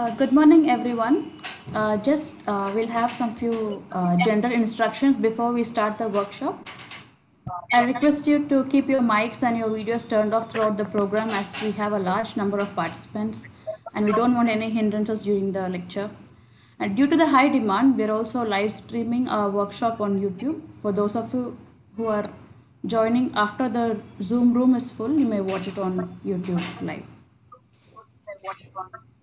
Uh, good morning, everyone. Uh, just uh, we'll have some few uh, general instructions before we start the workshop. I request you to keep your mics and your videos turned off throughout the program as we have a large number of participants and we don't want any hindrances during the lecture. And due to the high demand, we're also live streaming our workshop on YouTube. For those of you who are joining after the Zoom room is full, you may watch it on YouTube live.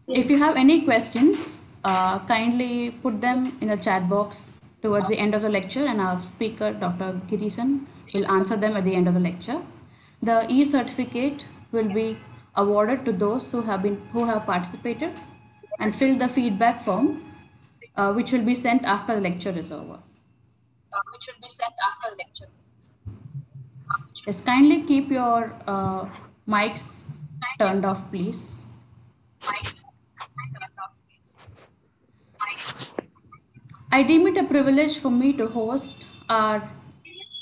If you have any questions, uh, kindly put them in the chat box towards the end of the lecture and our speaker, Dr. Gireesan, will answer them at the end of the lecture. The e-certificate will be awarded to those who have been who have participated and fill the feedback form, uh, which will be sent after the lecture is over. which will be sent after lectures. Yes, kindly keep your uh, mics turned off, please. Mics turned off, please. Mics. I deem it a privilege for me to host our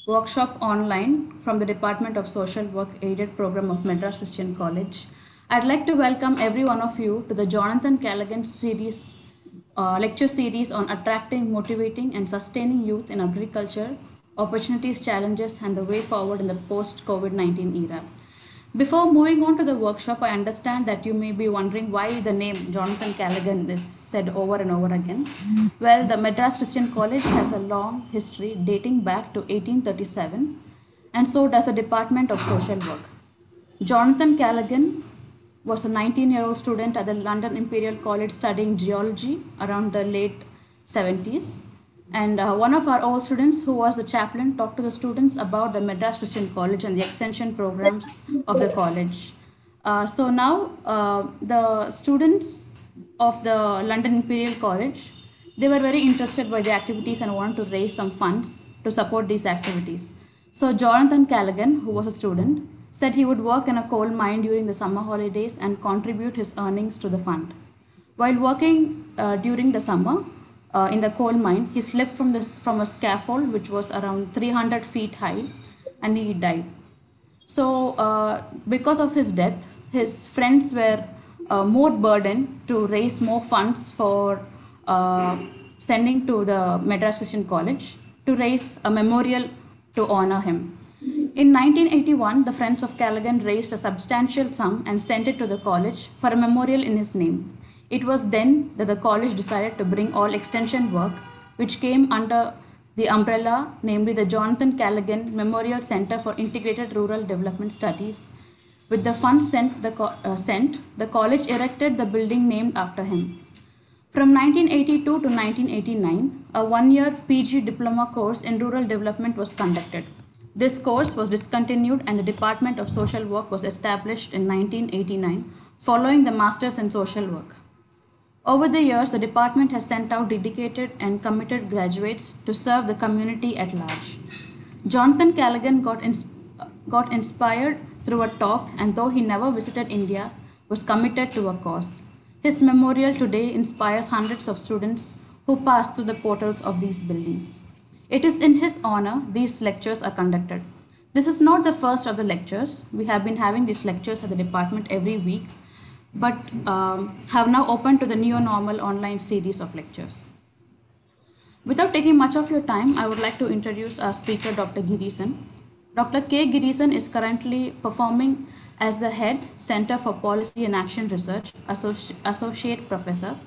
workshop online from the Department of Social Work Aided Program of Madras Christian College. I'd like to welcome every one of you to the Jonathan Callaghan series, uh, lecture series on attracting, motivating, and sustaining youth in agriculture, opportunities, challenges, and the way forward in the post COVID 19 era. Before moving on to the workshop, I understand that you may be wondering why the name Jonathan Callaghan is said over and over again. Well, the Madras Christian College has a long history dating back to 1837, and so does the Department of Social Work. Jonathan Callaghan was a 19 year old student at the London Imperial College studying geology around the late 70s. And uh, one of our old students, who was the chaplain, talked to the students about the Madras Christian College and the extension programs of the college. Uh, so now uh, the students of the London Imperial College, they were very interested by the activities and wanted to raise some funds to support these activities. So Jonathan Callaghan, who was a student, said he would work in a coal mine during the summer holidays and contribute his earnings to the fund. While working uh, during the summer uh, in the coal mine, he slipped from, the, from a scaffold which was around 300 feet high and he died. So, uh, because of his death, his friends were uh, more burdened to raise more funds for uh, sending to the Madras Christian College to raise a memorial to honor him. In 1981, the Friends of Callaghan raised a substantial sum and sent it to the college for a memorial in his name. It was then that the college decided to bring all extension work, which came under the umbrella, namely the Jonathan Callaghan Memorial Center for Integrated Rural Development Studies. With the funds sent, the, uh, sent, the college erected the building named after him. From 1982 to 1989, a one year PG diploma course in rural development was conducted. This course was discontinued and the Department of Social Work was established in 1989 following the Masters in Social Work. Over the years, the department has sent out dedicated and committed graduates to serve the community at large. Jonathan Callaghan got, ins- got inspired through a talk and though he never visited India, was committed to a cause. His memorial today inspires hundreds of students who pass through the portals of these buildings. It is in his honor these lectures are conducted. This is not the first of the lectures. We have been having these lectures at the department every week, but um, have now opened to the neo normal online series of lectures. Without taking much of your time, I would like to introduce our speaker, Dr. Gireesan. Dr. K. Gireesan is currently performing as the head Center for Policy and Action Research, Associ- Associate Professor,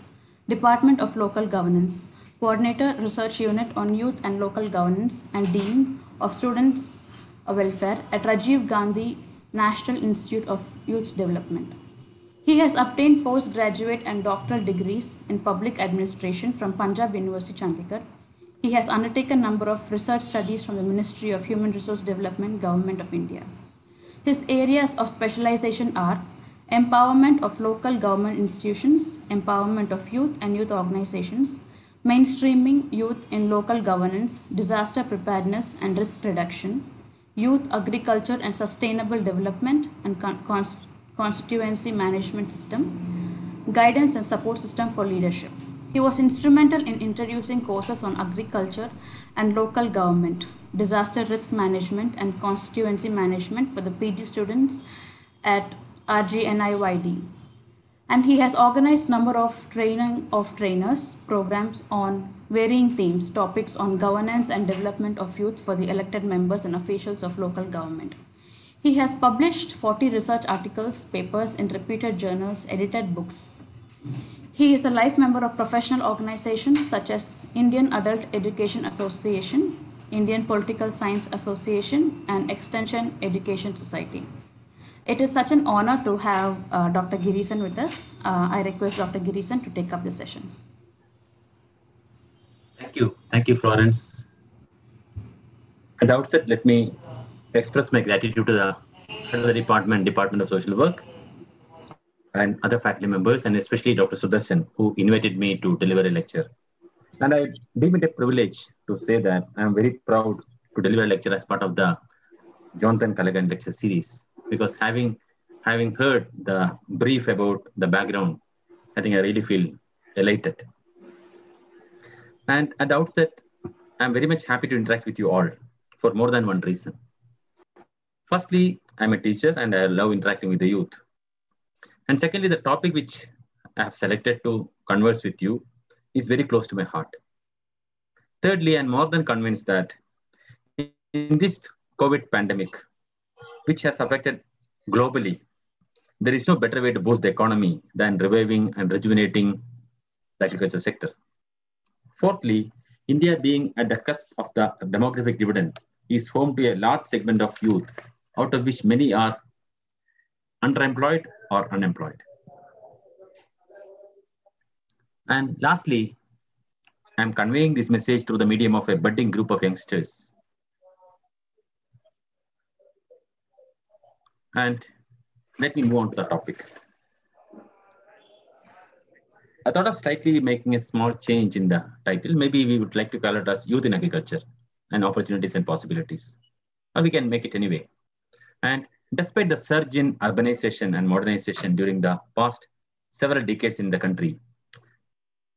Department of Local Governance, Coordinator Research Unit on Youth and Local Governance, and Dean of Students Welfare at Rajiv Gandhi National Institute of Youth Development. He has obtained postgraduate and doctoral degrees in public administration from Punjab University, Chandigarh. He has undertaken a number of research studies from the Ministry of Human Resource Development, Government of India. His areas of specialization are empowerment of local government institutions, empowerment of youth and youth organizations, mainstreaming youth in local governance, disaster preparedness and risk reduction, youth, agriculture and sustainable development and con- constituency management system, guidance and support system for leadership. He was instrumental in introducing courses on agriculture and local government, disaster risk management, and constituency management for the PG students at RGNIYD. and he has organized number of training of trainers programs on varying themes topics on governance and development of youth for the elected members and officials of local government he has published 40 research articles papers in reputed journals edited books he is a life member of professional organizations such as indian adult education association indian political science association and extension education society it is such an honor to have uh, Dr. Gireesan with us. Uh, I request Dr. Gireesan to take up the session. Thank you. Thank you, Florence. At the outset, let me express my gratitude to the head of the department, Department of Social Work, and other faculty members, and especially Dr. Sudarshan, who invited me to deliver a lecture. And I deem it a privilege to say that I'm very proud to deliver a lecture as part of the Jonathan Callaghan lecture series because having having heard the brief about the background, I think I really feel elated. And at the outset, I'm very much happy to interact with you all for more than one reason. Firstly, I'm a teacher and I love interacting with the youth. And secondly, the topic which I have selected to converse with you is very close to my heart. Thirdly, I'm more than convinced that in this COVID pandemic, which has affected globally, there is no better way to boost the economy than reviving and rejuvenating the agriculture sector. Fourthly, India being at the cusp of the demographic dividend is home to a large segment of youth, out of which many are underemployed or unemployed. And lastly, I'm conveying this message through the medium of a budding group of youngsters And let me move on to the topic. I thought of slightly making a small change in the title. Maybe we would like to call it as Youth in Agriculture and Opportunities and Possibilities. Or we can make it anyway. And despite the surge in urbanization and modernization during the past several decades in the country,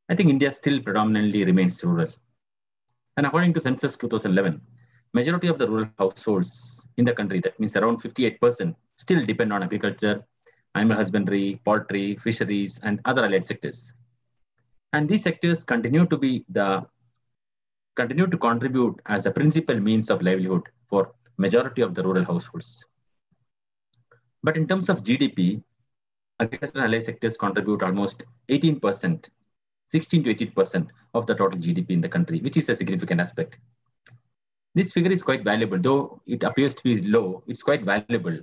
I think India still predominantly remains rural. And according to Census 2011, majority of the rural households in the country, that means around 58%, still depend on agriculture, animal husbandry, poultry, fisheries, and other allied sectors. And these sectors continue to be the continue to contribute as a principal means of livelihood for majority of the rural households. But in terms of GDP, agriculture and allied sectors contribute almost 18%, 16 to 18% of the total GDP in the country, which is a significant aspect. This figure is quite valuable, though it appears to be low, it's quite valuable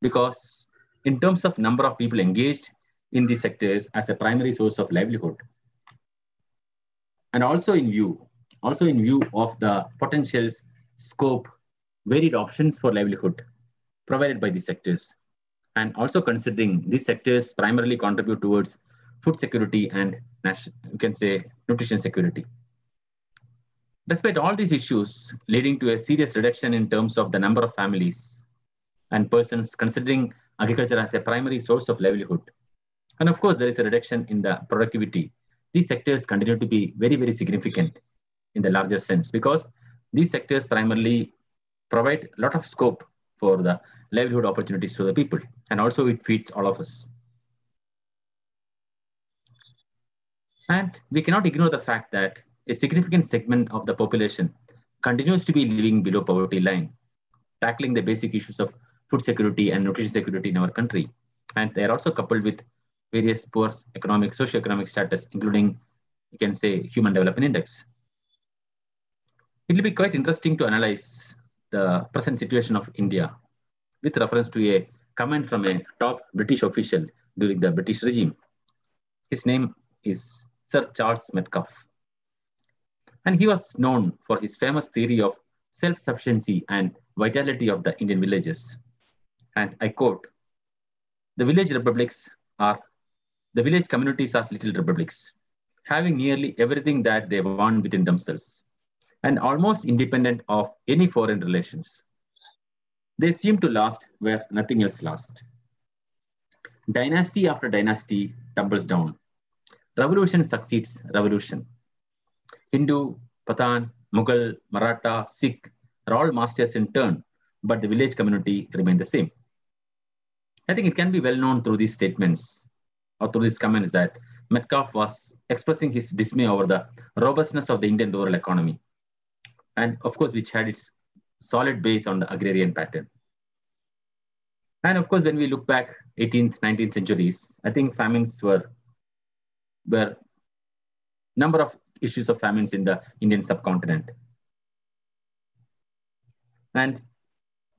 because in terms of number of people engaged in these sectors as a primary source of livelihood, and also in view, also in view of the potentials, scope, varied options for livelihood provided by these sectors, and also considering these sectors primarily contribute towards food security and you can say nutrition security. Despite all these issues leading to a serious reduction in terms of the number of families and persons considering agriculture as a primary source of livelihood, and of course, there is a reduction in the productivity, these sectors continue to be very, very significant in the larger sense because these sectors primarily provide a lot of scope for the livelihood opportunities to the people, and also it feeds all of us. And we cannot ignore the fact that a significant segment of the population continues to be living below poverty line, tackling the basic issues of food security and nutrition security in our country. And they are also coupled with various poor economic, socio-economic status, including, you can say, Human Development Index. It will be quite interesting to analyze the present situation of India with reference to a comment from a top British official during the British regime. His name is Sir Charles Metcalfe. And he was known for his famous theory of self-sufficiency and vitality of the Indian villages. And I quote, the village republics are, the village communities are little republics, having nearly everything that they want within themselves and almost independent of any foreign relations. They seem to last where nothing else lasts. Dynasty after dynasty tumbles down. Revolution succeeds revolution. Hindu, Pathan, Mughal, Maratha, Sikh are all masters in turn, but the village community remain the same. I think it can be well known through these statements or through these comments that Metcalfe was expressing his dismay over the robustness of the Indian rural economy, and of course, which had its solid base on the agrarian pattern. And of course, when we look back 18th, 19th centuries, I think famines were, were number of issues of famines in the Indian subcontinent. And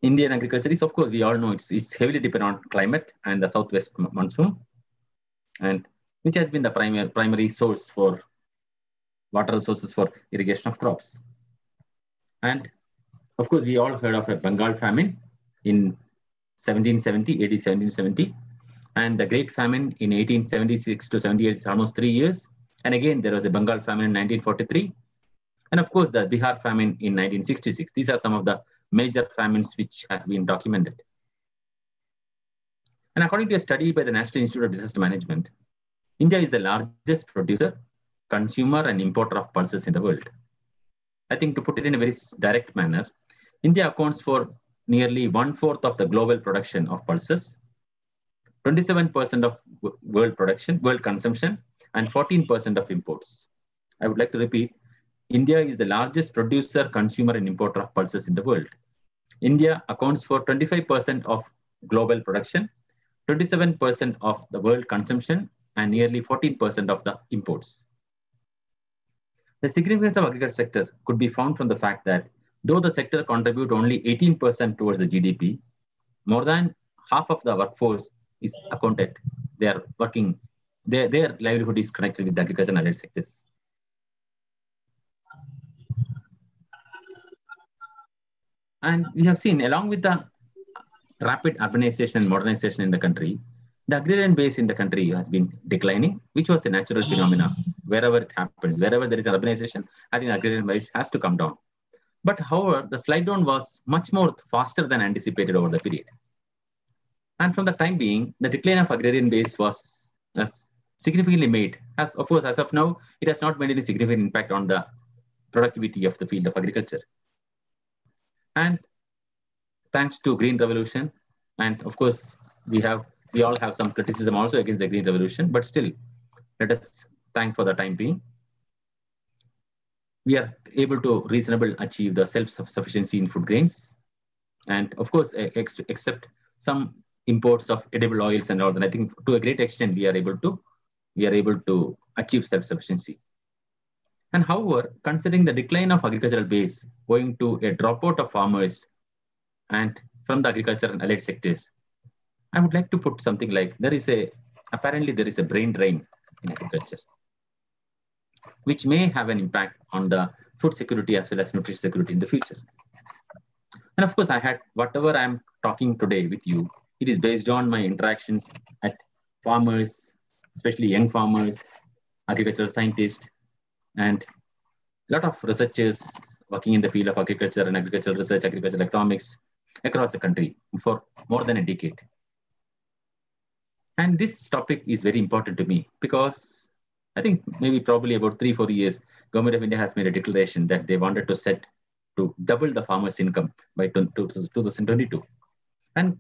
Indian agriculture is, of course, we all know it's, it's heavily dependent on climate and the southwest monsoon, and which has been the primary, primary source for water resources for irrigation of crops. And of course, we all heard of a Bengal famine in 1770, AD 1770, and the Great Famine in 1876 to 78 is almost three years. And again, there was a Bengal famine in 1943. And of course, the Bihar famine in 1966. These are some of the major famines which has been documented. And according to a study by the National Institute of Disaster Management, India is the largest producer, consumer, and importer of pulses in the world. I think to put it in a very direct manner, India accounts for nearly one fourth of the global production of pulses, 27% of world production, world consumption, and 14% of imports. I would like to repeat, India is the largest producer, consumer, and importer of pulses in the world. India accounts for 25% of global production, 27% of the world consumption, and nearly 14% of the imports. The significance of agriculture sector could be found from the fact that though the sector contribute only 18% towards the GDP, more than half of the workforce is accounted. They are working, their, their livelihood is connected with the agriculture and allied sectors. And we have seen along with the rapid urbanization and modernization in the country, the agrarian base in the country has been declining, which was a natural phenomena. Wherever it happens, wherever there is an urbanization, I think agrarian base has to come down. But however, the slide down was much more faster than anticipated over the period. And from the time being, the decline of agrarian base was significantly made. As of course, as of now, it has not made any significant impact on the productivity of the field of agriculture. And thanks to Green Revolution, and of course, we have we all have some criticism also against the Green Revolution, but still, let us thank for the time being. We are able to reasonably achieve the self-sufficiency in food grains. And of course, ex except some imports of edible oils and all that, I think to a great extent, we are able to, we are able to achieve self-sufficiency. And however, considering the decline of agricultural base owing to a dropout of farmers and from the agriculture and allied sectors, I would like to put something like there is a, apparently there is a brain drain in agriculture, which may have an impact on the food security as well as nutrition security in the future. And of course, I had whatever I'm talking today with you, it is based on my interactions at farmers, especially young farmers, agricultural scientists, and a lot of researchers working in the field of agriculture and agricultural research, agricultural economics across the country for more than a decade. And this topic is very important to me because I think maybe probably about three, four years, government of India has made a declaration that they wanted to set to double the farmer's income by 2022. And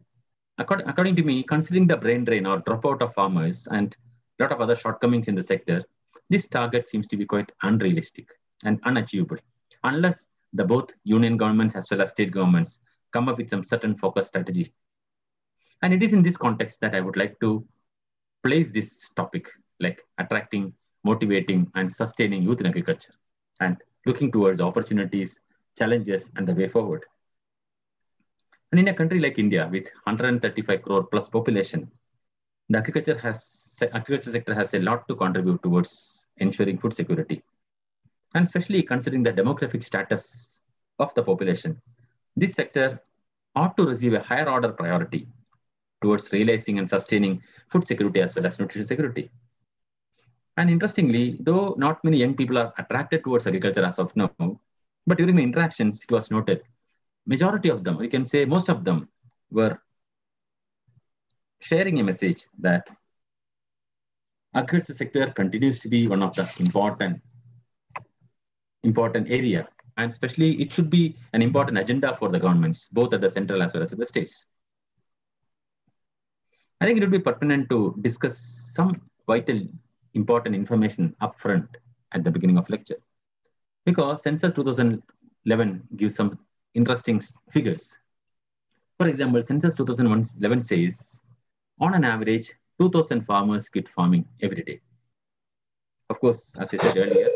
according, to me, considering the brain drain or dropout of farmers and a lot of other shortcomings in the sector, this target seems to be quite unrealistic and unachievable unless the both union governments as well as state governments come up with some certain focus strategy and it is in this context that I would like to place this topic, like attracting, motivating, and sustaining youth in agriculture, and looking towards opportunities, challenges, and the way forward. And in a country like India, with 135 crore plus population, the agriculture has agriculture sector has a lot to contribute towards ensuring food security, and especially considering the demographic status of the population, this sector ought to receive a higher order priority towards realizing and sustaining food security as well as nutrition security. And interestingly, though not many young people are attracted towards agriculture as of now, but during the interactions, it was noted, majority of them, we can say most of them were sharing a message that agriculture sector continues to be one of the important, important area. And especially it should be an important agenda for the governments, both at the central as well as at the states. I think it would be pertinent to discuss some vital, important information upfront at the beginning of lecture. Because Census 2011 gives some interesting figures. For example, Census 2011 says, on an average, 2,000 farmers quit farming every day. Of course, as I said earlier,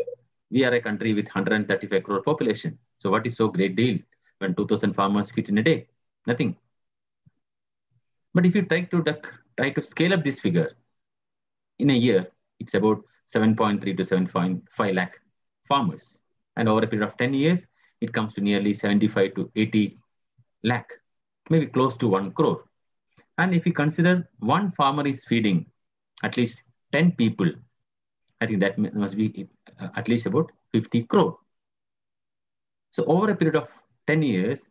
we are a country with 135 crore population. So what is so great deal when 2000 farmers quit in a day? Nothing. But if you try to try to scale up this figure, in a year, it's about 7.3 to 7.5 lakh farmers. And over a period of 10 years, it comes to nearly 75 to 80 lakh, maybe close to one crore. And if you consider one farmer is feeding at least 10 people, I think that must be uh, at least about 50 crore. So over a period of 10 years,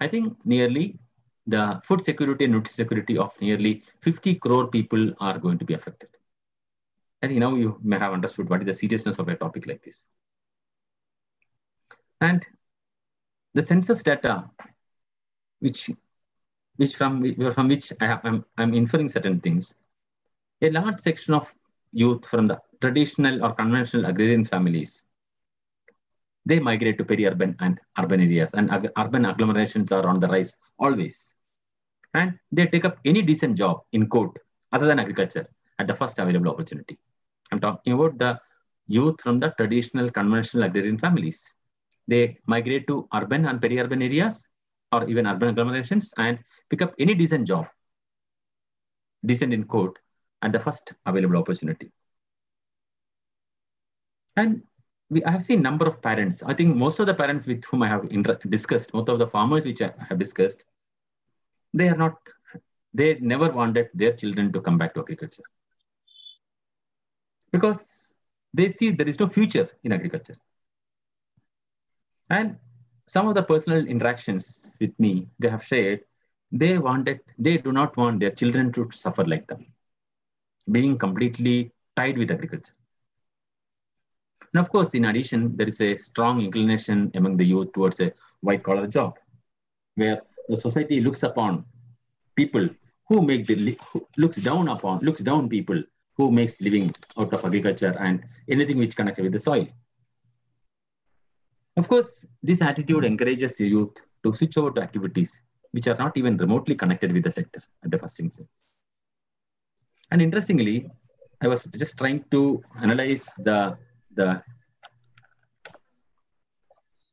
I think nearly the food security and nutrition security of nearly 50 crore people are going to be affected. I think now you may have understood what is the seriousness of a topic like this. And the census data, which, which from, from which I I'm, I'm inferring certain things, a large section of youth from the traditional or conventional agrarian families they migrate to peri-urban and urban areas and ag urban agglomerations are on the rise always. And they take up any decent job in court other than agriculture at the first available opportunity. I'm talking about the youth from the traditional conventional agrarian families. They migrate to urban and peri-urban areas or even urban agglomerations and pick up any decent job, decent in court at the first available opportunity. And we, I have seen number of parents. I think most of the parents with whom I have discussed, most of the farmers which I have discussed, they are not, they never wanted their children to come back to agriculture. Because they see there is no future in agriculture. And some of the personal interactions with me, they have shared, they wanted, they do not want their children to suffer like them, being completely tied with agriculture. And of course, in addition, there is a strong inclination among the youth towards a white collar job, where the society looks upon people who make the looks down upon looks down people who makes living out of agriculture and anything which connected with the soil. Of course, this attitude encourages the youth to switch over to activities which are not even remotely connected with the sector at the first instance. And interestingly, I was just trying to analyze the the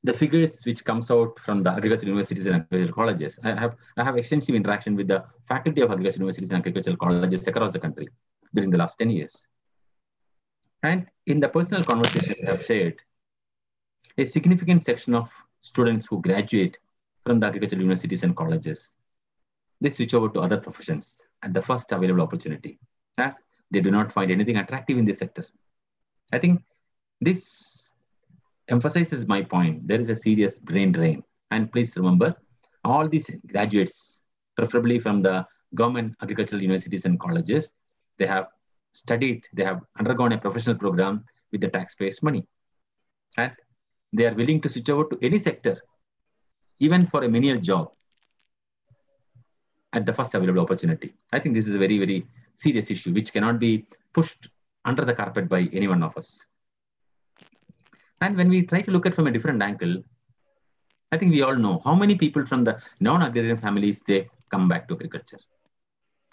the figures which comes out from the agricultural universities and agricultural colleges. I have I have extensive interaction with the faculty of agricultural universities and agricultural colleges across the country during the last 10 years. And in the personal conversation I have shared, a significant section of students who graduate from the agricultural universities and colleges, they switch over to other professions at the first available opportunity, as they do not find anything attractive in this sector. I think this emphasizes my point. There is a serious brain drain. And please remember, all these graduates, preferably from the government agricultural universities and colleges, they have studied, they have undergone a professional program with the taxpayers' money. And they are willing to switch over to any sector, even for a menial job, at the first available opportunity. I think this is a very, very serious issue, which cannot be pushed under the carpet by any one of us. And when we try to look at from a different angle, I think we all know how many people from the non-agrarian families, they come back to agriculture.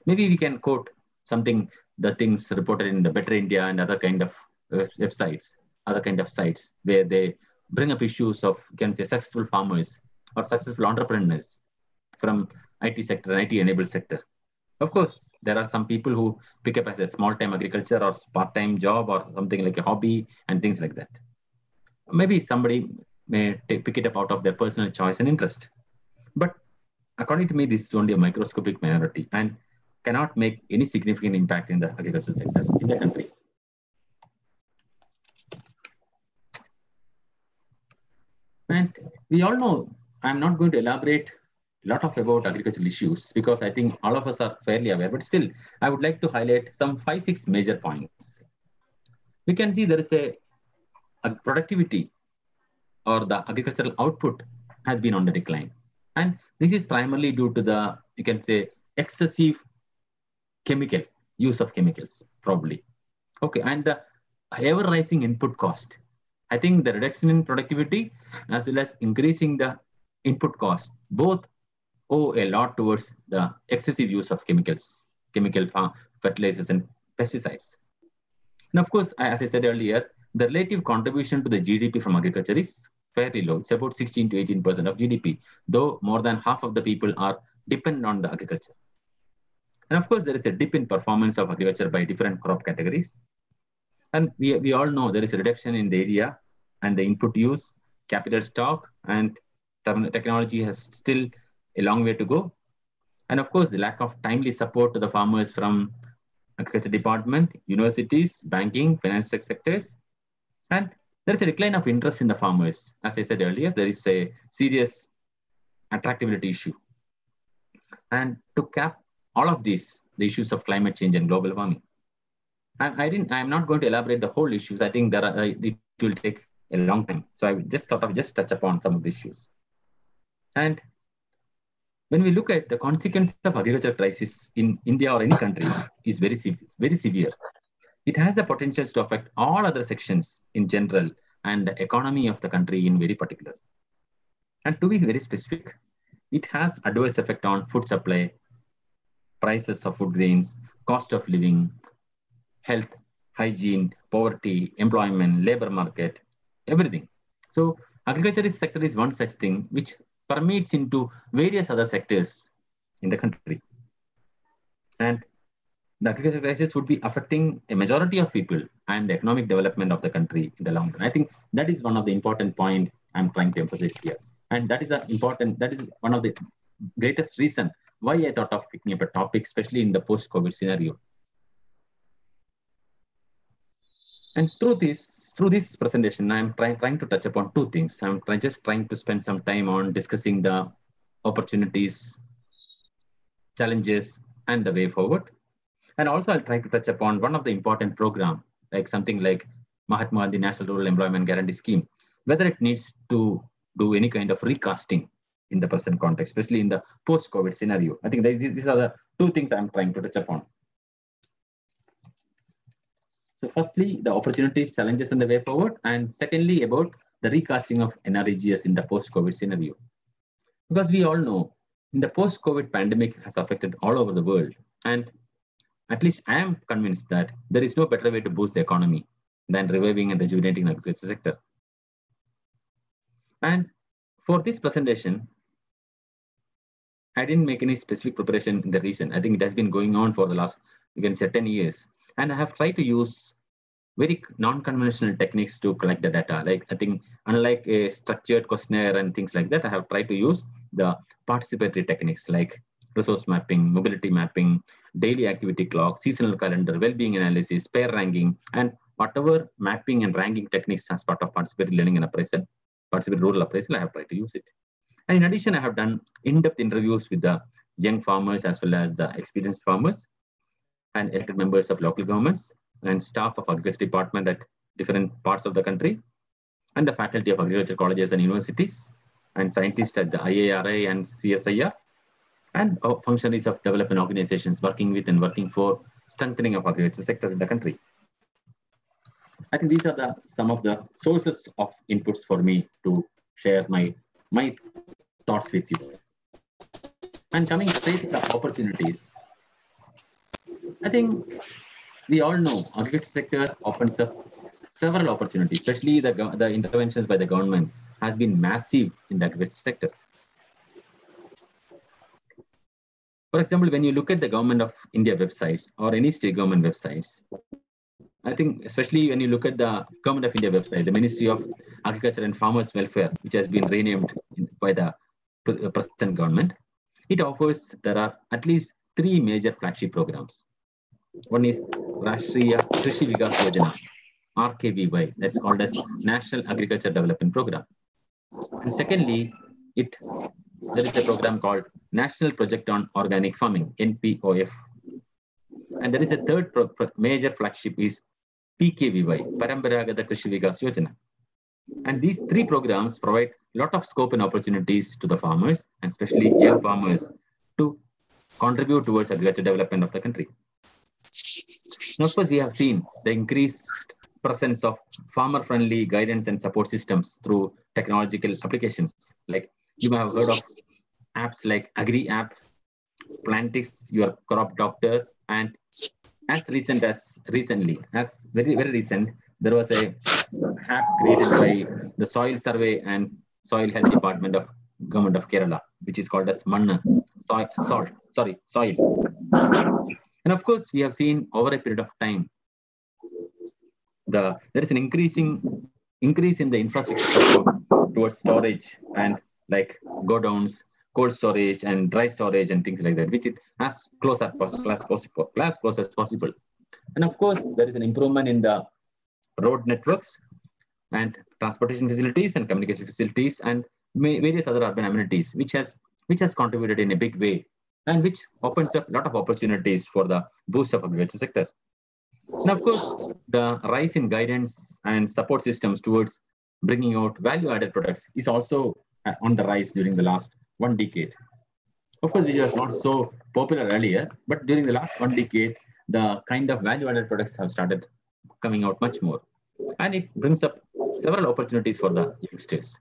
Maybe we can quote something, the things reported in the Better India and other kind of uh, websites, other kind of sites where they bring up issues of, you can say, successful farmers or successful entrepreneurs from IT sector and IT enabled sector. Of course, there are some people who pick up as a small time agriculture or part-time job or something like a hobby and things like that maybe somebody may take, pick it up out of their personal choice and interest. But according to me, this is only a microscopic minority and cannot make any significant impact in the agricultural sectors in the country. And we all know, I'm not going to elaborate a lot of about agricultural issues because I think all of us are fairly aware, but still, I would like to highlight some five, six major points. We can see there is a productivity or the agricultural output has been on the decline. And this is primarily due to the, you can say, excessive chemical use of chemicals, probably. Okay, and the ever rising input cost. I think the reduction in productivity as well as increasing the input cost both owe a lot towards the excessive use of chemicals, chemical fertilizers and pesticides. And of course, as I said earlier, the relative contribution to the GDP from agriculture is fairly low. It's about 16 to 18% of GDP, though more than half of the people are dependent on the agriculture. And of course, there is a dip in performance of agriculture by different crop categories. And we, we all know there is a reduction in the area and the input use, capital stock, and technology has still a long way to go. And of course, the lack of timely support to the farmers from agriculture department, universities, banking, finance sectors. And there is a decline of interest in the farmers. As I said earlier, there is a serious attractability issue. And to cap all of these, the issues of climate change and global warming. I, I didn't, I'm not going to elaborate the whole issues. I think that uh, it will take a long time. So I just sort of just touch upon some of the issues. And when we look at the consequences of agricultural crisis in India or any country is very, very severe. It has the potentials to affect all other sections in general and the economy of the country in very particular. And to be very specific, it has adverse effect on food supply, prices of food grains, cost of living, health, hygiene, poverty, employment, labor market, everything. So agriculture sector is one such thing which permeates into various other sectors in the country. And the agricultural crisis would be affecting a majority of people and the economic development of the country in the long run. I think that is one of the important point I'm trying to emphasize here. And that is a important, that is one of the greatest reason why I thought of picking up a topic, especially in the post-COVID scenario. And through this, through this presentation, I'm trying, trying to touch upon two things. I'm trying, just trying to spend some time on discussing the opportunities, challenges, and the way forward. And also I'll try to touch upon one of the important program, like something like Mahatma Gandhi National Rural Employment Guarantee Scheme, whether it needs to do any kind of recasting in the present context, especially in the post-COVID scenario. I think these are the two things I'm trying to touch upon. So firstly, the opportunities, challenges, and the way forward. And secondly, about the recasting of NREGS in the post-COVID scenario. Because we all know in the post-COVID pandemic has affected all over the world. And at least I am convinced that there is no better way to boost the economy than reviving and rejuvenating the agriculture sector. And for this presentation, I didn't make any specific preparation in the recent. I think it has been going on for the last, you can say 10 years. And I have tried to use very non-conventional techniques to collect the data. Like I think unlike a structured questionnaire and things like that, I have tried to use the participatory techniques like resource mapping, mobility mapping, daily activity clock, seasonal calendar, well-being analysis, pair ranking, and whatever mapping and ranking techniques as part of participatory learning and appraisal, participatory rural appraisal, I have tried to use it. And in addition, I have done in-depth interviews with the young farmers as well as the experienced farmers and elected members of local governments and staff of agriculture department at different parts of the country and the faculty of agriculture colleges and universities and scientists at the IARI and CSIR and functionaries of development organizations working with and working for strengthening of agriculture sectors in the country. I think these are the some of the sources of inputs for me to share my my thoughts with you. And coming straight to the opportunities, I think we all know agriculture sector opens up several opportunities, especially the, the interventions by the government has been massive in the agriculture sector. For example, when you look at the government of India websites or any state government websites, I think especially when you look at the government of India website, the Ministry of Agriculture and Farmers Welfare, which has been renamed by the uh, present government, it offers, there are at least three major flagship programs. One is Rashtriya Krishi Vikas Yojana, RKVY, that's called as National Agriculture Development Program. And secondly, it there is a program called National Project on Organic Farming, NPOF. And there is a third major flagship is PKVY, Paramparagata Krishi Vikas Yojana. And these three programs provide a lot of scope and opportunities to the farmers, and especially young farmers, to contribute towards agriculture development of the country. And of course, we have seen the increased presence of farmer-friendly guidance and support systems through technological applications. Like you may have heard of apps like Agri App, Plantix, your crop doctor, and as recent as recently, as very very recent, there was a app created by the Soil Survey and Soil Health Department of Government of Kerala, which is called as Manna, soil, salt, sorry, soil. And of course, we have seen over a period of time, the there is an increasing increase in the infrastructure towards storage and like go downs, cold storage and dry storage and things like that, which is as close as possible, as possible, as close as possible. And of course, there is an improvement in the road networks and transportation facilities and communication facilities and various other urban amenities, which has which has contributed in a big way and which opens up a lot of opportunities for the boost of agriculture sector. Now, of course, the rise in guidance and support systems towards bringing out value-added products is also Uh, on the rise during the last one decade. Of course, it was not so popular earlier, but during the last one decade, the kind of value-added products have started coming out much more. And it brings up several opportunities for the youngsters.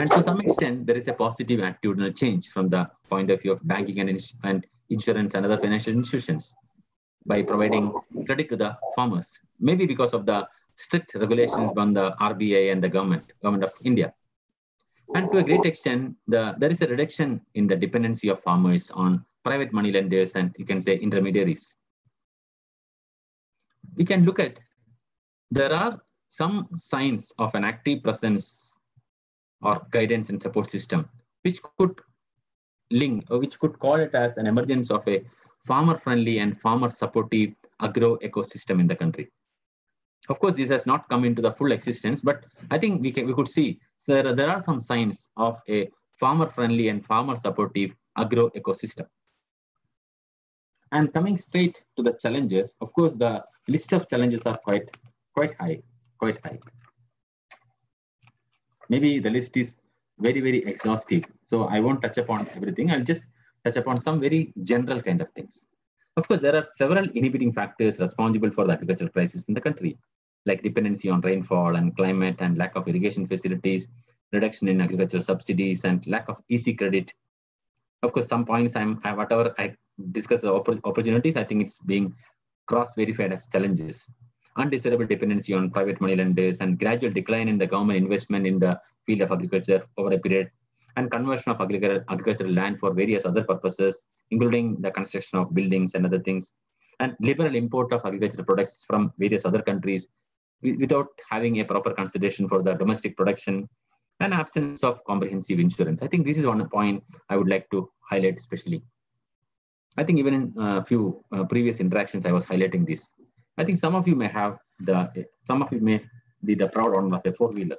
And to some extent, there is a positive attitudinal change from the point of view of banking and, ins and insurance and other financial institutions by providing credit to the farmers, maybe because of the strict regulations by the RBI and the government, government of India. And to a great extent, the, there is a reduction in the dependency of farmers on private money lenders and you can say intermediaries. We can look at, there are some signs of an active presence or guidance and support system, which could link or which could call it as an emergence of a farmer friendly and farmer supportive agro ecosystem in the country. Of course, this has not come into the full existence, but I think we, can, we could see so there, are some signs of a farmer friendly and farmer supportive agro ecosystem. And coming straight to the challenges, of course, the list of challenges are quite, quite high, quite high maybe the list is very, very exhaustive. So I won't touch upon everything. I'll just touch upon some very general kind of things. Of course, there are several inhibiting factors responsible for the agricultural crisis in the country, like dependency on rainfall and climate and lack of irrigation facilities, reduction in agricultural subsidies and lack of easy credit. Of course, some points I'm, I, whatever I discuss the opportunities, I think it's being cross-verified as challenges undesirable dependency on private money lenders, and gradual decline in the government investment in the field of agriculture over a period, and conversion of agricultural land for various other purposes, including the construction of buildings and other things, and liberal import of agricultural products from various other countries without having a proper consideration for the domestic production and absence of comprehensive insurance. I think this is one point I would like to highlight especially. I think even in a few uh, previous interactions, I was highlighting this. I think some of you may have the, some of you may be the proud owner of a four-wheeler.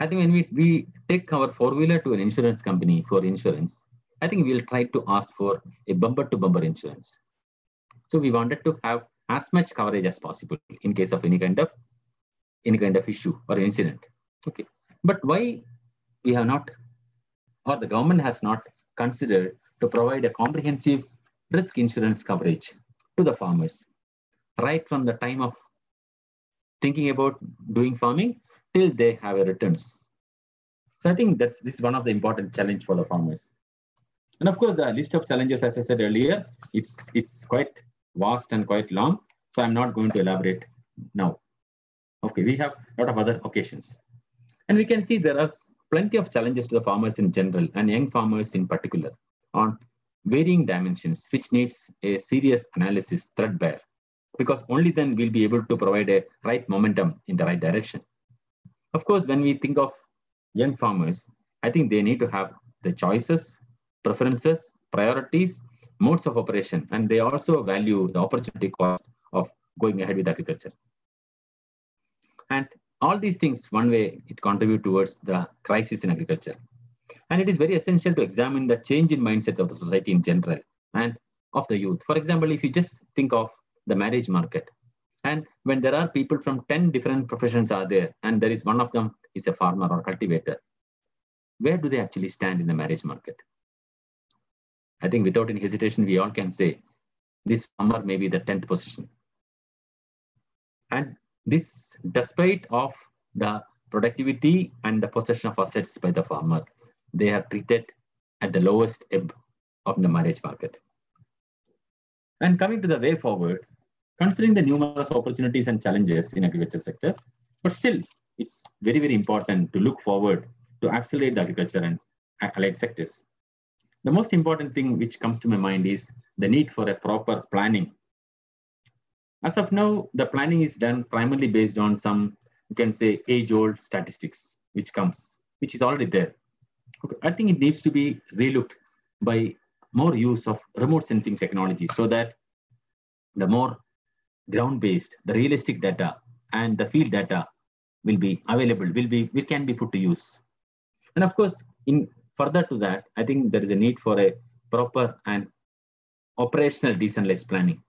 I think when we, we take our four-wheeler to an insurance company for insurance, I think we'll try to ask for a bumper-to-bumper insurance. So we wanted to have as much coverage as possible in case of any kind of any kind of issue or incident. Okay, but why we have not, or the government has not considered to provide a comprehensive risk insurance coverage to the farmers right from the time of thinking about doing farming till they have a returns. So I think that's this is one of the important challenge for the farmers. And of course, the list of challenges, as I said earlier, it's it's quite vast and quite long. So I'm not going to elaborate now. Okay, we have a lot of other occasions. And we can see there are plenty of challenges to the farmers in general and young farmers in particular on varying dimensions, which needs a serious analysis threadbare because only then we'll be able to provide a right momentum in the right direction. Of course, when we think of young farmers, I think they need to have the choices, preferences, priorities, modes of operation, and they also value the opportunity cost of going ahead with agriculture. And all these things, one way, it contribute towards the crisis in agriculture. And it is very essential to examine the change in mindsets of the society in general and of the youth. For example, if you just think of the marriage market. And when there are people from 10 different professions are there, and there is one of them is a farmer or cultivator, where do they actually stand in the marriage market? I think without any hesitation, we all can say this farmer may be the 10th position. And this despite of the productivity and the possession of assets by the farmer, they are treated at the lowest ebb of the marriage market. And coming to the way forward, considering the numerous opportunities and challenges in agriculture sector, but still it's very, very important to look forward to accelerate the agriculture and allied sectors. The most important thing which comes to my mind is the need for a proper planning. As of now, the planning is done primarily based on some, you can say, age-old statistics, which comes, which is already there. Okay. I think it needs to be relooked by more use of remote sensing technology so that the more ground-based, the realistic data and the field data will be available, will be, will can be put to use. And of course, in further to that, I think there is a need for a proper and operational decentralized planning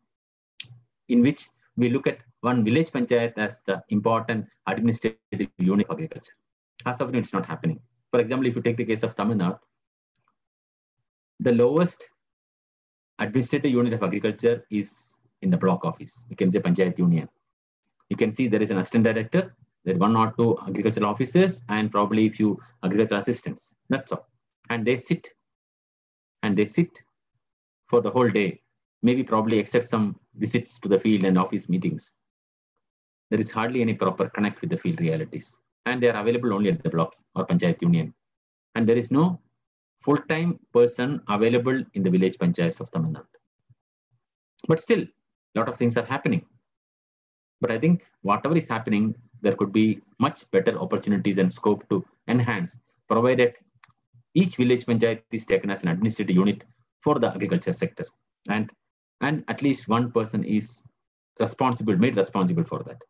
in which we look at one village panchayat as the important administrative unit of agriculture. As of now, it's not happening. For example, if you take the case of Tamil Nadu, the lowest administrative unit of agriculture is in the block office. You can say Panchayat Union. You can see there is an assistant director, there are one or two agricultural officers, and probably a few agricultural assistants. That's all. And they sit and they sit for the whole day, maybe probably except some visits to the field and office meetings. There is hardly any proper connect with the field realities. And they are available only at the block or Panchayat Union. And there is no full-time person available in the village panchayats of Tamil Nadu. But still, a lot of things are happening. But I think whatever is happening, there could be much better opportunities and scope to enhance, provided each village panchayat is taken as an administrative unit for the agriculture sector. And, and at least one person is responsible, made responsible for that.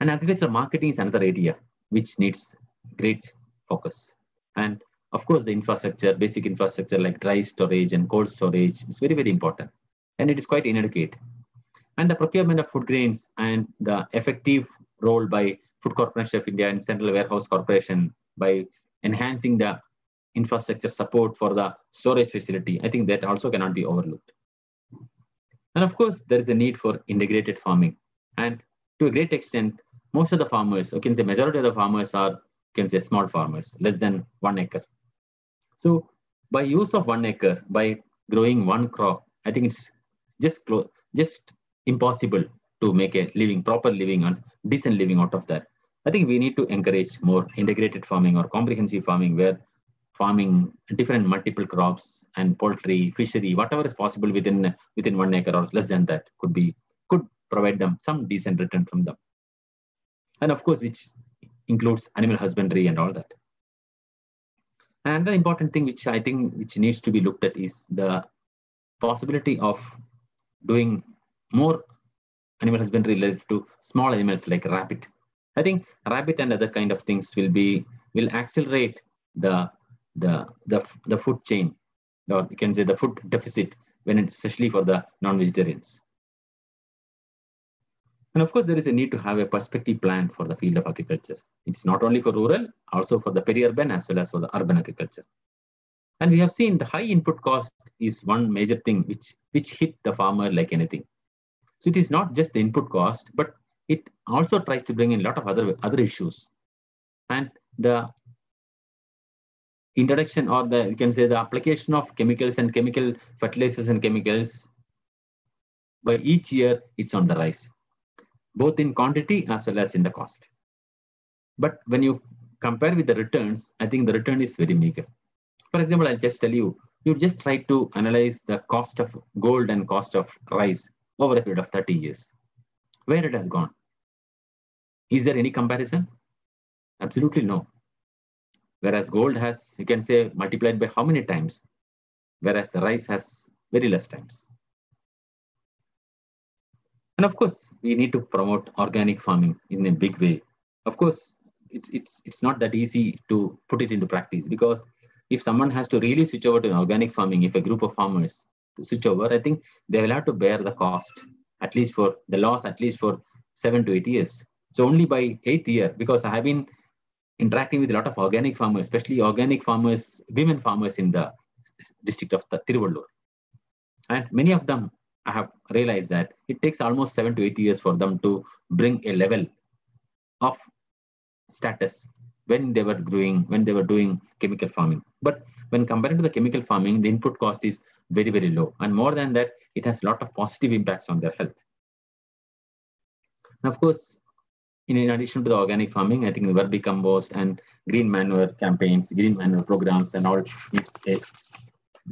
And agriculture marketing is another area which needs great focus. And of course, the infrastructure, basic infrastructure like dry storage and cold storage is very, very important. And it is quite inadequate. And the procurement of food grains and the effective role by Food Corporation of India and Central Warehouse Corporation by enhancing the infrastructure support for the storage facility, I think that also cannot be overlooked. And of course, there is a need for integrated farming. And to a great extent, most of the farmers, you can say majority of the farmers are, you can say small farmers, less than one acre. So by use of one acre, by growing one crop, I think it's just just impossible to make a living, proper living and decent living out of that. I think we need to encourage more integrated farming or comprehensive farming where farming different multiple crops and poultry, fishery, whatever is possible within within one acre or less than that could be could provide them some decent return from them. And of course, which includes animal husbandry and all that. And the important thing which I think which needs to be looked at is the possibility of doing more animal husbandry related to small animals like rabbit. I think rabbit and other kind of things will be will accelerate the the the, the food chain, or you can say the food deficit when it's especially for the non-vegetarians. And of course, there is a need to have a perspective plan for the field of agriculture. It's not only for rural, also for the peri-urban as well as for the urban agriculture. And we have seen the high input cost is one major thing which, which hit the farmer like anything. So it is not just the input cost, but it also tries to bring in a lot of other, other issues. And the introduction or the, you can say the application of chemicals and chemical fertilizers and chemicals by each year, it's on the rise both in quantity as well as in the cost. But when you compare with the returns, I think the return is very meager. For example, I'll just tell you, you just try to analyze the cost of gold and cost of rice over a period of 30 years, where it has gone. Is there any comparison? Absolutely no. Whereas gold has, you can say, multiplied by how many times? Whereas the rice has very less times. And of course, we need to promote organic farming in a big way. Of course, it's it's it's not that easy to put it into practice because if someone has to really switch over to organic farming, if a group of farmers switch over, I think they will have to bear the cost, at least for the loss, at least for seven to eight years. So only by eighth year, because I have been interacting with a lot of organic farmers, especially organic farmers, women farmers in the district of Tiruvallur. And many of them I have realized that it takes almost seven to eight years for them to bring a level of status when they were growing, when they were doing chemical farming. But when compared to the chemical farming, the input cost is very, very low. And more than that, it has a lot of positive impacts on their health. Now, of course, in, addition to the organic farming, I think the vermicompost and green manure campaigns, green manure programs and all needs a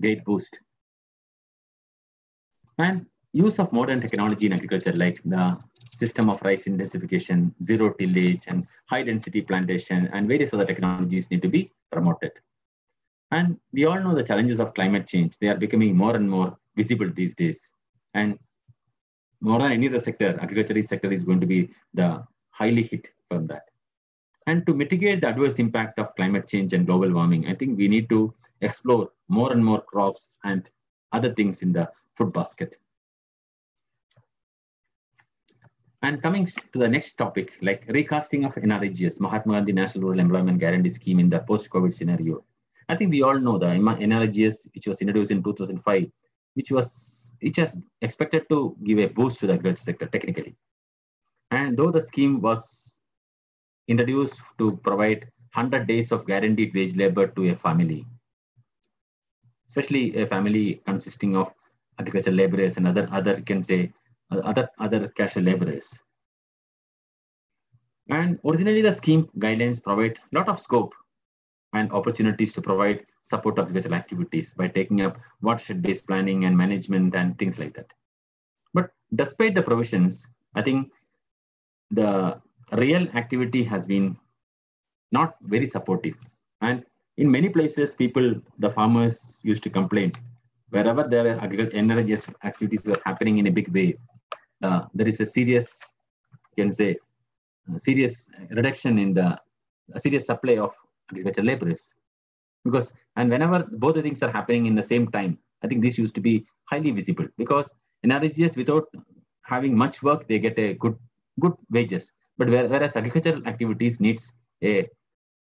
great boost. And use of modern technology in agriculture, like the system of rice intensification, zero tillage, and high density plantation, and various other technologies need to be promoted. And we all know the challenges of climate change. They are becoming more and more visible these days. And more than any other sector, agriculture sector is going to be the highly hit from that. And to mitigate the adverse impact of climate change and global warming, I think we need to explore more and more crops and other things in the food basket. And coming to the next topic, like recasting of NREGS, Mahatma Gandhi National Rural Employment Guarantee Scheme in the post-COVID scenario. I think we all know the NREGS, which was introduced in 2005, which was which has expected to give a boost to the agriculture sector technically. And though the scheme was introduced to provide 100 days of guaranteed wage labor to a family, especially a family consisting of agricultural laborers and other, other can say, other, other casual laborers. And originally the scheme guidelines provide a lot of scope and opportunities to provide support of agricultural activities by taking up watershed-based planning and management and things like that. But despite the provisions, I think the real activity has been not very supportive. And in many places, people, the farmers used to complain wherever there are agricultural activities were happening in a big way, uh, there is a serious, you can say, serious reduction in the serious supply of agricultural laborers. Because, and whenever both the things are happening in the same time, I think this used to be highly visible because in without having much work, they get a good good wages. But whereas agricultural activities needs a,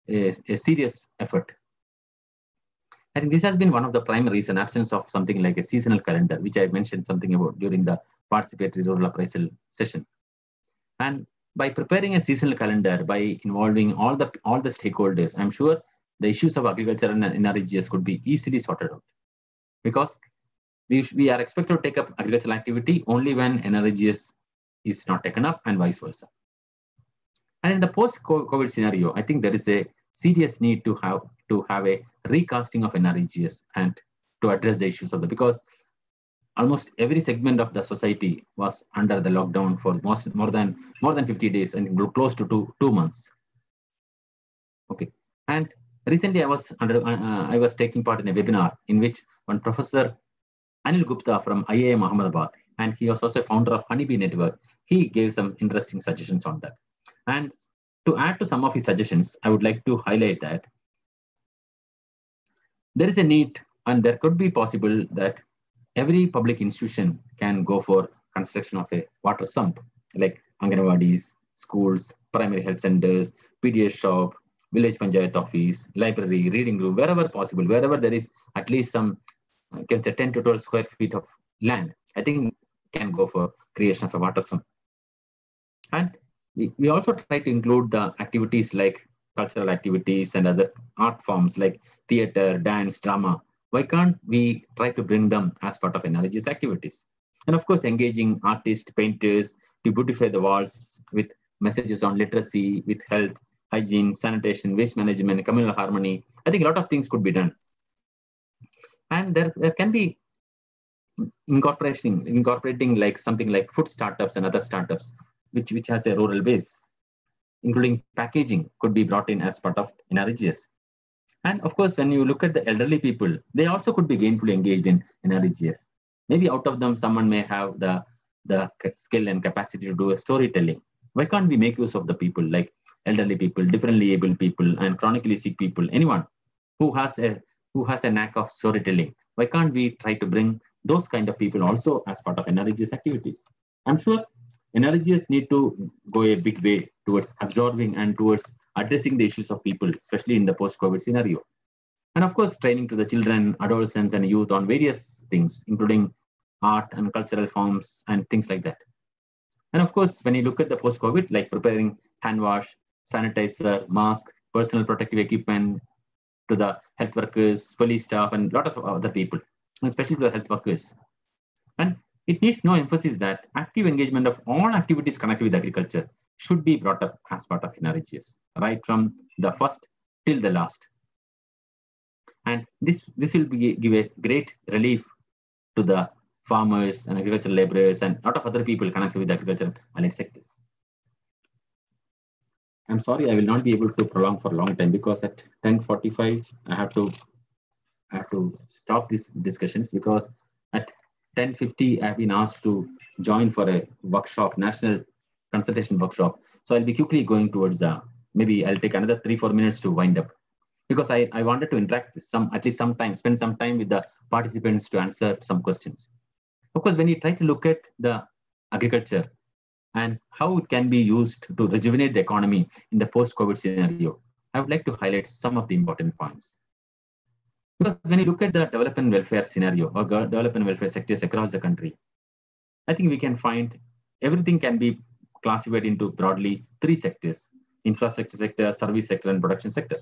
a, a serious effort. I think this has been one of the prime reason, absence of something like a seasonal calendar, which I mentioned something about during the participatory rural appraisal session. And by preparing a seasonal calendar, by involving all the all the stakeholders, I'm sure the issues of agriculture and NREGS could be easily sorted out. Because we, we are expected to take up agricultural activity only when NREGS is not taken up and vice versa. And in the post-COVID scenario, I think there is a serious need to have to have a recasting of NREGS and to address the issues of the because almost every segment of the society was under the lockdown for most, more than more than 50 days and close to two two months. Okay, and recently I was under uh, I was taking part in a webinar in which one professor Anil Gupta from IIM Ahmedabad and he was also a founder of Honeybee Network. He gave some interesting suggestions on that. And to add to some of his suggestions, I would like to highlight that there is a need and there could be possible that every public institution can go for construction of a water sump, like Anganwadis, schools, primary health centers, PDS shop, village panchayat office, library, reading room, wherever possible, wherever there is at least some, uh, can say 10 to 12 square feet of land. I think can go for creation of a water sump. And we, we also try to include the activities like cultural activities and other art forms like theater, dance, drama. Why can't we try to bring them as part of NREGS activities? And of course, engaging artists, painters to beautify the walls with messages on literacy, with health, hygiene, sanitation, waste management, communal harmony. I think a lot of things could be done. And there, there can be incorporating incorporating like something like food startups and other startups which which has a rural base including packaging could be brought in as part of NREGS. And of course, when you look at the elderly people, they also could be gainfully engaged in NREGS. Maybe out of them, someone may have the, the skill and capacity to do a storytelling. Why can't we make use of the people like elderly people, differently able people, and chronically sick people, anyone who has a who has a knack of storytelling? Why can't we try to bring those kind of people also as part of NREGS activities. I'm sure NREGS need to go a big way towards absorbing and towards addressing the issues of people, especially in the post-COVID scenario. And of course, training to the children, adolescents, and youth on various things, including art and cultural forms and things like that. And of course, when you look at the post-COVID, like preparing hand wash, sanitizer, mask, personal protective equipment to the health workers, police staff, and a lot of other people, especially to the health workers. And it needs no emphasis that active engagement of all activities connected with agriculture should be brought up as part of NREGS, right from the first till the last. And this, this will be, give a great relief to the farmers and agricultural laborers and a lot of other people connected with agriculture and allied sectors. I'm sorry, I will not be able to prolong for a long time because at 10.45, I have to I have to stop these discussions because at 10.50, I've been asked to join for a workshop, national consultation workshop. So I'll be quickly going towards, uh, maybe I'll take another three, four minutes to wind up because I, I wanted to interact with some, at least some time, spend some time with the participants to answer some questions. Of course, when you try to look at the agriculture and how it can be used to rejuvenate the economy in the post-COVID scenario, I would like to highlight some of the important points. Because when you look at the development welfare scenario or development welfare sectors across the country, I think we can find everything can be classified into broadly three sectors, infrastructure sector, service sector, and production sector.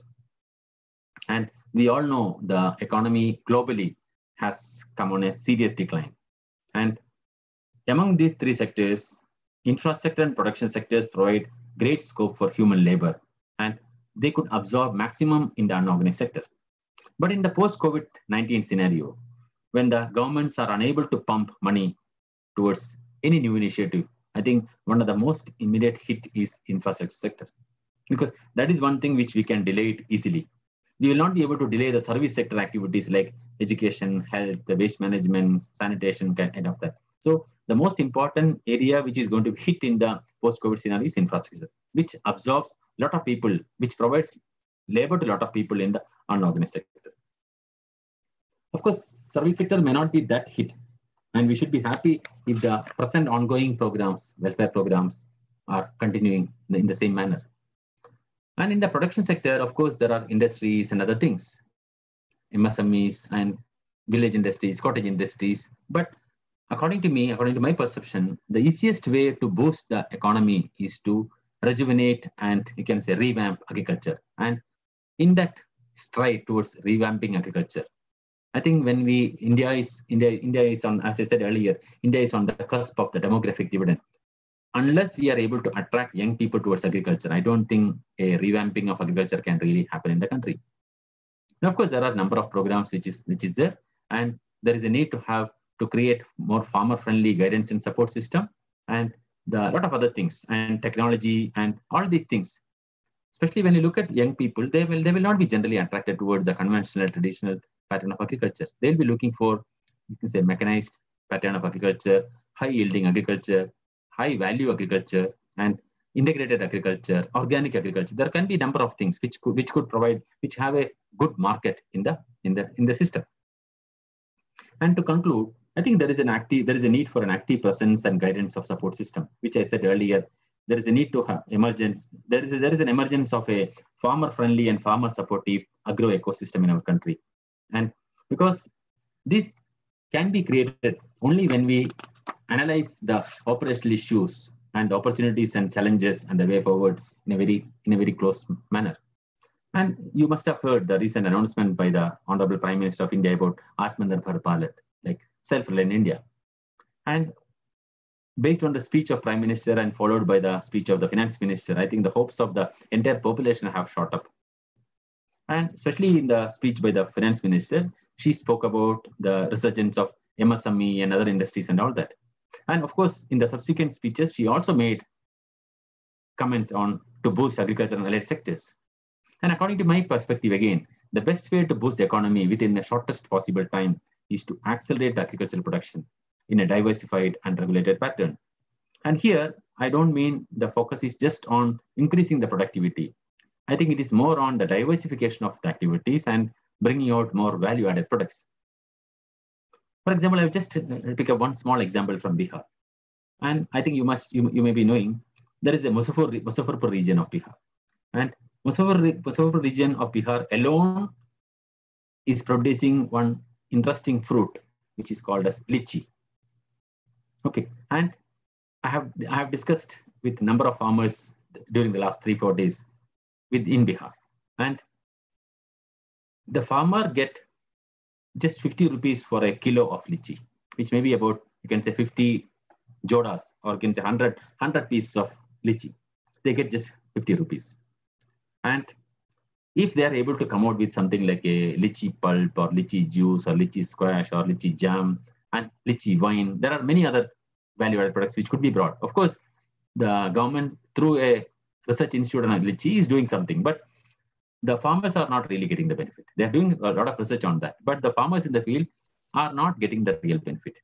And we all know the economy globally has come on a serious decline. And among these three sectors, infrastructure and production sectors provide great scope for human labor, and they could absorb maximum in the unorganized sector. But in the post-COVID-19 scenario, when the governments are unable to pump money towards any new initiative, I think one of the most immediate hit is infrastructure sector, because that is one thing which we can delay it easily. We will not be able to delay the service sector activities like education, health, the waste management, sanitation, kind of that. So the most important area which is going to hit in the post-COVID scenario is infrastructure, which absorbs a lot of people, which provides labor to a lot of people in the unorganized sector. Of course, service sector may not be that hit, and we should be happy if the present ongoing programs, welfare programs, are continuing in the same manner. And in the production sector, of course, there are industries and other things, MSMEs and village industries, cottage industries. But according to me, according to my perception, the easiest way to boost the economy is to rejuvenate and you can say revamp agriculture. And in that stride towards revamping agriculture, I think when we India is India India is on as I said earlier, India is on the cusp of the demographic dividend. Unless we are able to attract young people towards agriculture, I don't think a revamping of agriculture can really happen in the country. Now, of course, there are a number of programs which is which is there, and there is a need to have to create more farmer-friendly guidance and support system, and a lot of other things and technology and all these things. Especially when you look at young people, they will they will not be generally attracted towards the conventional traditional pattern of agriculture. They'll be looking for, you can say, mechanized pattern of agriculture, high yielding agriculture, high value agriculture, and integrated agriculture, organic agriculture. There can be a number of things which could, which could provide, which have a good market in the in the in the system. And to conclude, I think there is an active, there is a need for an active presence and guidance of support system, which I said earlier. There is a need to have emergence. There is a, there is an emergence of a farmer-friendly and farmer-supportive agro ecosystem in our country, and because this can be created only when we analyze the operational issues and the opportunities and challenges and the way forward in a very in a very close manner. And you must have heard the recent announcement by the Honorable Prime Minister of India about Atmanirbhar Bharat, like self-reliant India. And based on the speech of Prime Minister and followed by the speech of the Finance Minister, I think the hopes of the entire population have shot up. And especially in the speech by the Finance Minister, she spoke about the resurgence of MSME and other industries and all that. And of course, in the subsequent speeches, she also made comment on to boost agriculture and allied sectors. And according to my perspective, again, the best way to boost the economy within the shortest possible time is to accelerate agricultural production in a diversified and regulated pattern. And here, I don't mean the focus is just on increasing the productivity. I think it is more on the diversification of the activities and bringing out more value-added products. For example, I'll just uh, pick up one small example from Bihar. And I think you must, you, you may be knowing, there is a Muzaffarpur, region of Bihar. And Muzaffarpur, region of Bihar alone is producing one interesting fruit, which is called as lychee. Okay, and I have I have discussed with a number of farmers during the last three four days with in Bihar, and the farmer get just 50 rupees for a kilo of lychee, which may be about you can say 50 jodas or you can say 100 100 pieces of lychee. They get just 50 rupees, and if they are able to come out with something like a lychee pulp or lychee juice or lychee squash or lychee jam and lychee wine, there are many other value-added products which could be brought. Of course, the government through a research institute on lychee is doing something, but the farmers are not really getting the benefit. They're doing a lot of research on that, but the farmers in the field are not getting the real benefit.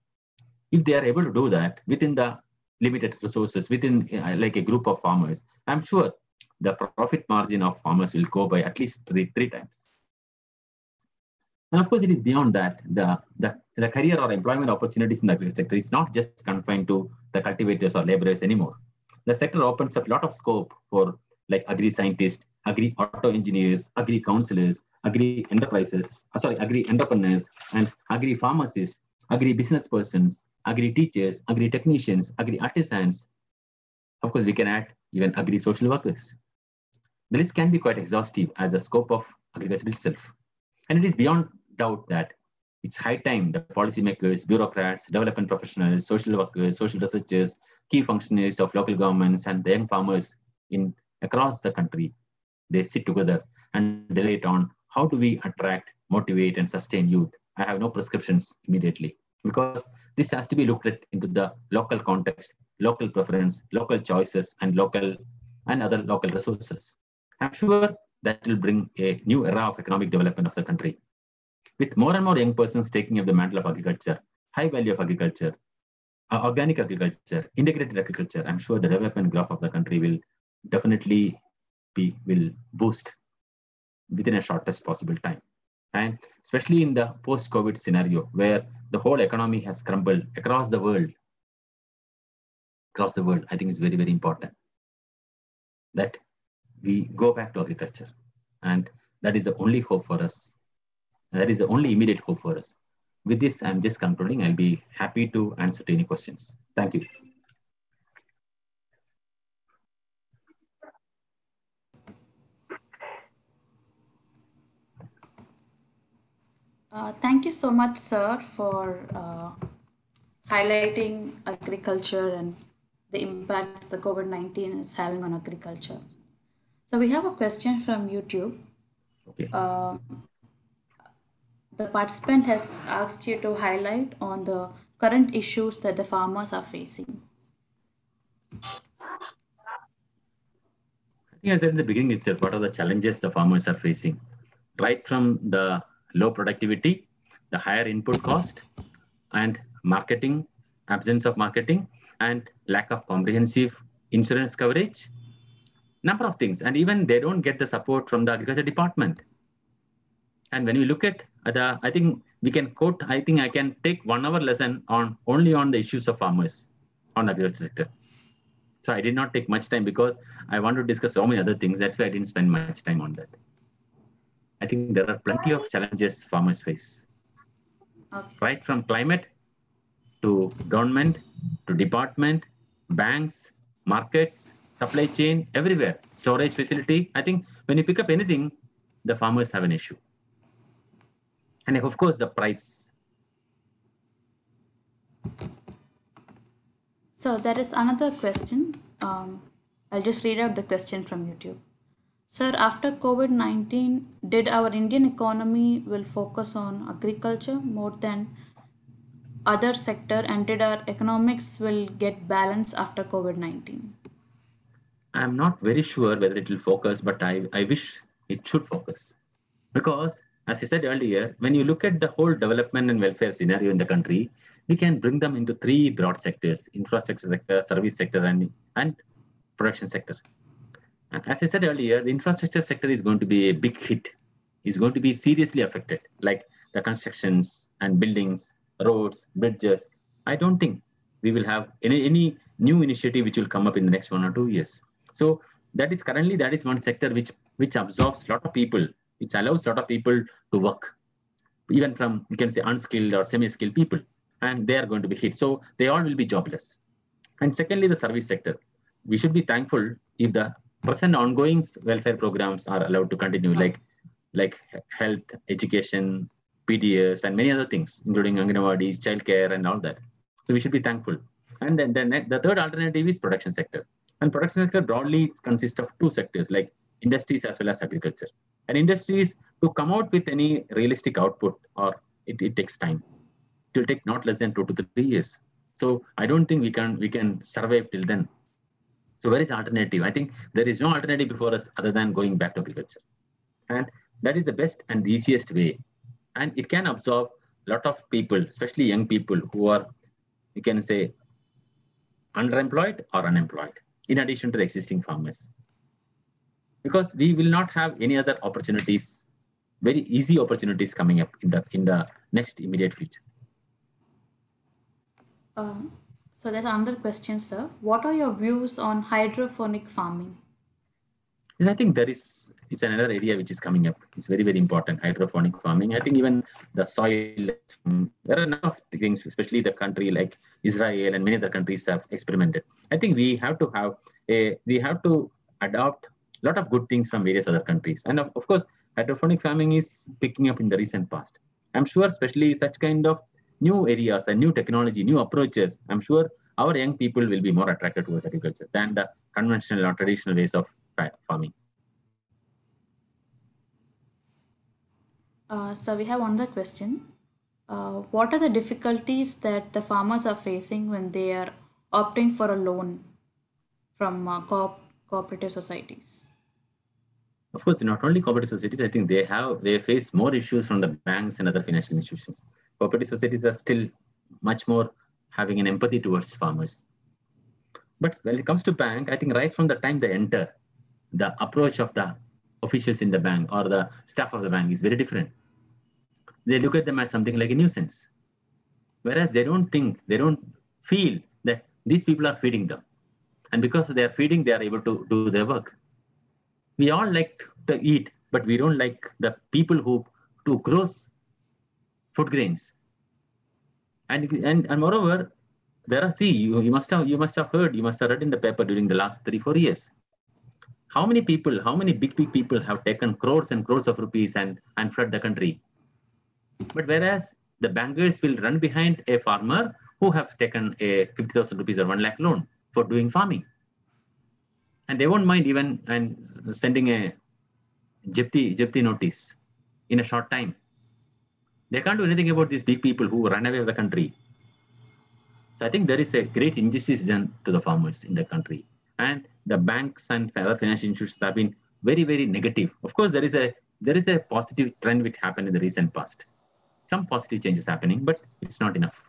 If they are able to do that within the limited resources, within uh, like a group of farmers, I'm sure the profit margin of farmers will go by at least three, three times. And of course, it is beyond that. The, the, the career or employment opportunities in the agriculture sector is not just confined to the cultivators or laborers anymore. The sector opens up a lot of scope for like agri-scientists, agri-auto engineers, agri-counselors, agri-enterprises, uh, sorry, agri-entrepreneurs, and agri-pharmacists, agri-business persons, agri-teachers, agri-technicians, agri-artisans. Of course, we can add even agri-social workers. The list can be quite exhaustive as the scope of agriculture itself. And it is beyond doubt that it's high time the policymakers, bureaucrats, development professionals, social workers, social researchers, key functionaries of local governments, and the young farmers in across the country, they sit together and debate on how do we attract, motivate, and sustain youth. I have no prescriptions immediately because this has to be looked at into the local context, local preference, local choices, and local and other local resources. I'm sure that will bring a new era of economic development of the country. With more and more young persons taking up the mantle of agriculture, high value of agriculture, uh, organic agriculture, integrated agriculture, I'm sure the development graph of the country will definitely be will boost within a shortest possible time. And especially in the post-COVID scenario where the whole economy has crumbled across the world, across the world, I think is very, very important that we go back to agriculture. And that is the only hope for us. That is the only immediate hope for us. With this, I'm just concluding. I'll be happy to answer to any questions. Thank you. Uh, thank you so much, sir, for uh, highlighting agriculture and the impact the COVID 19 is having on agriculture. So, we have a question from YouTube. Okay. Um, the participant has asked you to highlight on the current issues that the farmers are facing. I think I said in the beginning itself, what are the challenges the farmers are facing? Right from the low productivity, the higher input cost, and marketing, absence of marketing, and lack of comprehensive insurance coverage. Number of things, and even they don't get the support from the agriculture department. And when we look at the, I think we can quote, I think I can take one hour lesson on only on the issues of farmers on the agriculture sector. So I did not take much time because I want to discuss so many other things. That's why I didn't spend much time on that. I think there are plenty of challenges farmers face, Okay. right from climate to government to department, banks, markets, supply chain, everywhere, storage facility. I think when you pick up anything, the farmers have an issue. And of course, the price. So there is another question. Um, I'll just read out the question from YouTube. Sir, after COVID-19, did our Indian economy will focus on agriculture more than other sector and did our economics will get balanced after COVID-19? I'm not very sure whether it will focus, but I, I wish it should focus. Because, as I said earlier, when you look at the whole development and welfare scenario in the country, we can bring them into three broad sectors infrastructure sector, service sector, and, and production sector. And as I said earlier, the infrastructure sector is going to be a big hit, is going to be seriously affected, like the constructions and buildings, roads, bridges. I don't think we will have any, any new initiative which will come up in the next one or two years. So that is currently that is one sector which which absorbs a lot of people, which allows a lot of people to work, even from you can say unskilled or semi-skilled people. and they are going to be hit. So they all will be jobless. And secondly, the service sector. We should be thankful if the present ongoing welfare programs are allowed to continue, like like health, education, PDS, and many other things, including Anganwadis, childcare, and all that. So we should be thankful. And then, then the third alternative is production sector. And production sector broadly consists of two sectors, like industries as well as agriculture. And industries to come out with any realistic output, or it, it takes time. It will take not less than two to three years. So I don't think we can we can survive till then. So where is alternative? I think there is no alternative before us other than going back to agriculture. And that is the best and easiest way. And it can absorb a lot of people, especially young people who are, you can say, underemployed or unemployed, in addition to the existing farmers. Because we will not have any other opportunities, very easy opportunities coming up in the in the next immediate future. Um, so there's another question, sir. What are your views on hydroponic farming? Yes, I think there is it's another area which is coming up. It's very, very important, hydroponic farming. I think even the soil, there are enough things, especially the country like Israel and many other countries have experimented. I think we have to have a, we have to adopt a lot of good things from various other countries. And of, of course, hydroponic farming is picking up in the recent past. I'm sure, especially such kind of new areas and new technology, new approaches, I'm sure our young people will be more attracted towards agriculture than the conventional or traditional ways of farming. Uh, so we have another question. Uh, what are the difficulties that the farmers are facing when they are opting for a loan from uh, co- cooperative societies? Of course, not only cooperative societies. I think they have they face more issues from the banks and other financial institutions. Cooperative societies are still much more having an empathy towards farmers. But when it comes to bank, I think right from the time they enter, the approach of the officials in the bank or the staff of the bank is very different. They look at them as something like a nuisance. Whereas they don't think, they don't feel that these people are feeding them. And because they are feeding, they are able to do their work. We all like to eat, but we don't like the people who to grows food grains. And, and, and moreover, there are see you, you must have you must have heard you must have read in the paper during the last three four years how many people, how many big, big people have taken crores and crores of rupees and, and flood the country? But whereas the bankers will run behind a farmer who have taken a 50,000 rupees or 1 lakh loan for doing farming. And they won't mind even and sending a Japti, Japti notice in a short time. They can't do anything about these big people who run away of the country. So I think there is a great injustice done to the farmers in the country. And the banks and other financial institutions have been very, very negative. Of course, there is a there is a positive trend which happened in the recent past. Some positive changes happening, but it's not enough.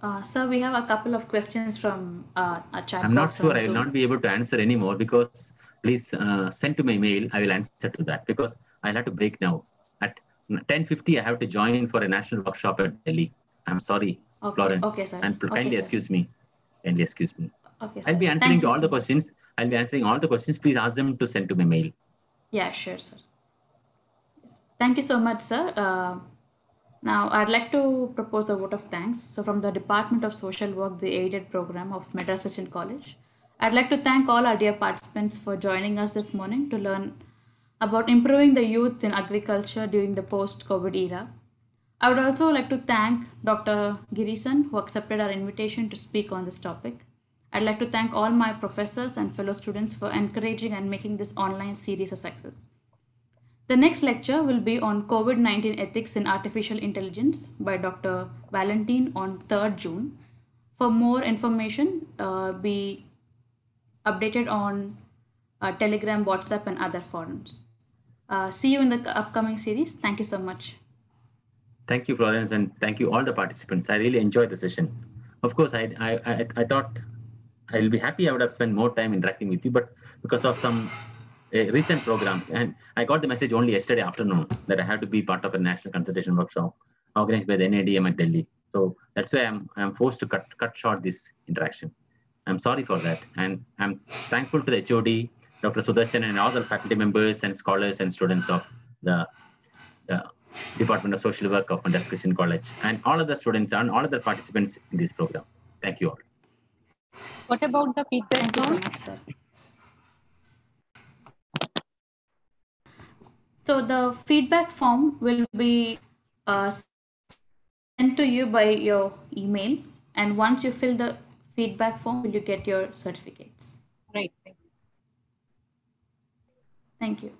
Uh, so we have a couple of questions from uh, a chat. I'm not sure. I will not be able to answer anymore because please uh, send to my mail. I will answer to that because I'll have to break now. At 10:50, I have to join for a national workshop at Delhi. I'm sorry, Okay, Florence. okay, sir. And kindly sir. excuse me. Kindly excuse me. Okay, I'll sir. be Thank answering to you, all the questions. I'll be answering all the questions. Please ask them to send to my mail. Yeah, sure, sir. Thank you so much, sir. Now, I'd like to propose a vote of thanks. So, from the Department of Social Work, the aided program of Madras Christian College, I'd like to thank all our dear participants for joining us this morning to learn about improving the youth in agriculture during the post COVID era. I would also like to thank Dr. Gireesan, who accepted our invitation to speak on this topic. I'd like to thank all my professors and fellow students for encouraging and making this online series a success. The next lecture will be on COVID 19 ethics in artificial intelligence by Dr. Valentine on 3rd June. For more information, uh, be updated on uh, Telegram, WhatsApp, and other forums. Uh, see you in the upcoming series. Thank you so much. Thank you, Florence, and thank you all the participants. I really enjoyed the session. Of course, I I, I, I thought I'll be happy I would have spent more time interacting with you, but because of some a recent program, and I got the message only yesterday afternoon that I had to be part of a national consultation workshop organized by the NADM at Delhi. So that's why I'm I'm forced to cut cut short this interaction. I'm sorry for that, and I'm thankful to the HOD, Dr. Sudarshan, and all the faculty members and scholars and students of the, the Department of Social Work of Madras Christian College, and all other students and all other participants in this program. Thank you all. What about the feedback Thank you so much, sir. So the feedback form will be uh, sent to you by your email, and once you fill the feedback form, you get your certificates. Right. right. Thank you.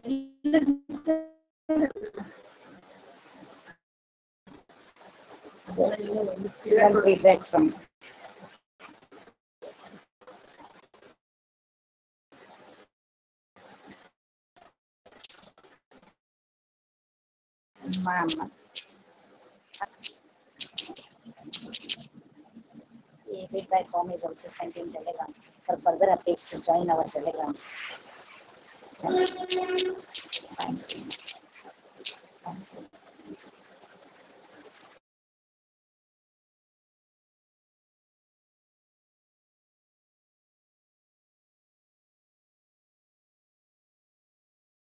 Student feedback from. Ma'am. The feedback form is also sent in Telegram. For further updates, join our Telegram. Thank you.